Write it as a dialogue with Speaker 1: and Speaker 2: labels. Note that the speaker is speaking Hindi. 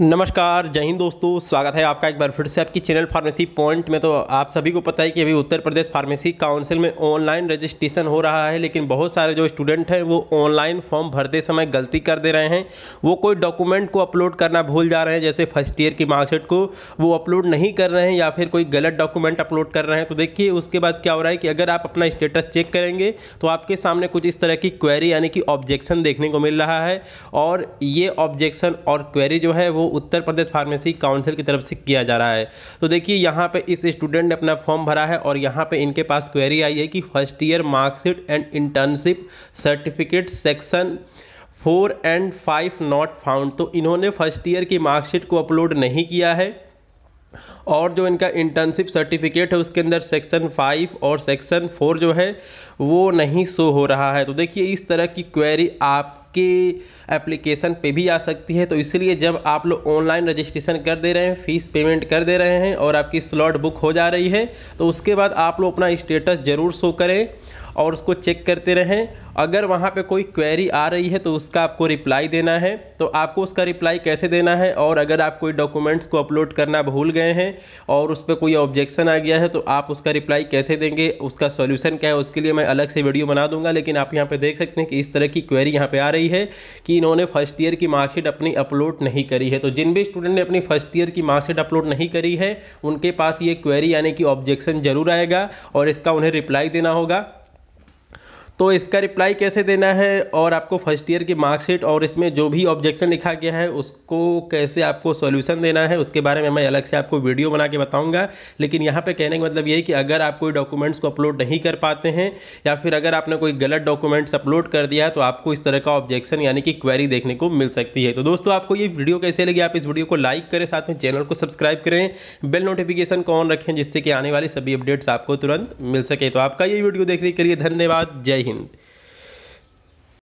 Speaker 1: नमस्कार, जय हिंद दोस्तों, स्वागत है आपका एक बार फिर से आपकी चैनल फार्मेसी पॉइंट में। तो आप सभी को पता है कि अभी उत्तर प्रदेश फार्मेसी काउंसिल में ऑनलाइन रजिस्ट्रेशन हो रहा है, लेकिन बहुत सारे जो स्टूडेंट हैं वो ऑनलाइन फॉर्म भरते समय गलती कर दे रहे हैं। वो कोई डॉक्यूमेंट को अपलोड करना भूल जा रहे हैं, जैसे फ़र्स्ट ईयर की मार्कशीट को वो अपलोड नहीं कर रहे हैं या फिर कोई गलत डॉक्यूमेंट अपलोड कर रहे हैं। तो देखिए, उसके बाद क्या हो रहा है कि अगर आप अपना स्टेटस चेक करेंगे तो आपके सामने कुछ इस तरह की क्वेरी यानी कि ऑब्जेक्शन देखने को मिल रहा है। और ये ऑब्जेक्शन और क्वेरी जो है वो उत्तर प्रदेश फार्मेसी काउंसिल की तरफ़ से किया जा रहा है। तो देखिए, यहाँ पे इस स्टूडेंट ने अपना फॉर्म भरा है और यहाँ पे इनके पास क्वेरी आई है कि first year marksheet and internship certificate section four and five not found तो इन्होंने फ़र्स्ट ईयर की मार्कशीट को अपलोड नहीं किया है और जो इनका इंटर्नशिप सर्टिफिकेट है, उसके अंदर सेक्शन फाइव और सेक्शन फोर जो है, वो नहीं शो हो रहा है। तो देखिए, इस तरह की क्वेरी आपके एप्लीकेशन पे भी आ सकती है। तो इसलिए जब आप लोग ऑनलाइन रजिस्ट्रेशन कर दे रहे हैं फ़ीस पेमेंट कर दे रहे हैं और आपकी स्लॉट बुक हो जा रही है तो उसके बाद आप लोग अपना स्टेटस ज़रूर शो करें और उसको चेक करते रहें। अगर वहाँ पे कोई क्वेरी आ रही है तो उसका आपको रिप्लाई देना है। तो आपको उसका रिप्लाई कैसे देना है? और अगर आप कोई डॉक्यूमेंट्स को अपलोड करना भूल गए हैं और उस पर कोई ऑब्जेक्शन आ गया है तो आप उसका रिप्लाई कैसे देंगे? उसका सॉल्यूशन क्या है? उसके लिए मैं अलग से वीडियो बना दूँगा, लेकिन आप यहाँ पर देख सकते हैं कि इस तरह की क्वेरी यहाँ पर आ रही है कि इन्होंने फ़र्स्ट ईयर की मार्कशीट अपनी अपलोड नहीं करी है। तो जिन भी स्टूडेंट ने अपनी फ़र्स्ट ईयर की मार्कशीट अपलोड नहीं करी है, उनके पास ये क्वेरी यानी कि ऑब्जेक्शन ज़रूर आएगा और इसका उन्हें रिप्लाई देना होगा। तो इसका रिप्लाई कैसे देना है और आपको फ़र्स्ट ईयर की मार्कशीट और इसमें जो भी ऑब्जेक्शन लिखा गया है, उसको कैसे आपको सॉल्यूशन देना है, उसके बारे में मैं अलग से आपको वीडियो बना के बताऊँगा। लेकिन यहाँ पे कहने का मतलब ये है कि अगर आप कोई डॉक्यूमेंट्स को अपलोड नहीं कर पाते हैं या फिर अगर आपने कोई गलत डॉक्यूमेंट्स अपलोड कर दिया तो आपको इस तरह का ऑब्जेक्शन यानी कि क्वेरी देखने को मिल सकती है। तो दोस्तों, आपको ये वीडियो कैसे लगी? आप इस वीडियो को लाइक करें, साथ में चैनल को सब्सक्राइब करें बेल नोटिफिकेशन को ऑन रखें, जिससे कि आने वाली सभी अपडेट्स आपको तुरंत मिल सके। तो आपका ये वीडियो देखने के लिए धन्यवाद। जय हिंद। second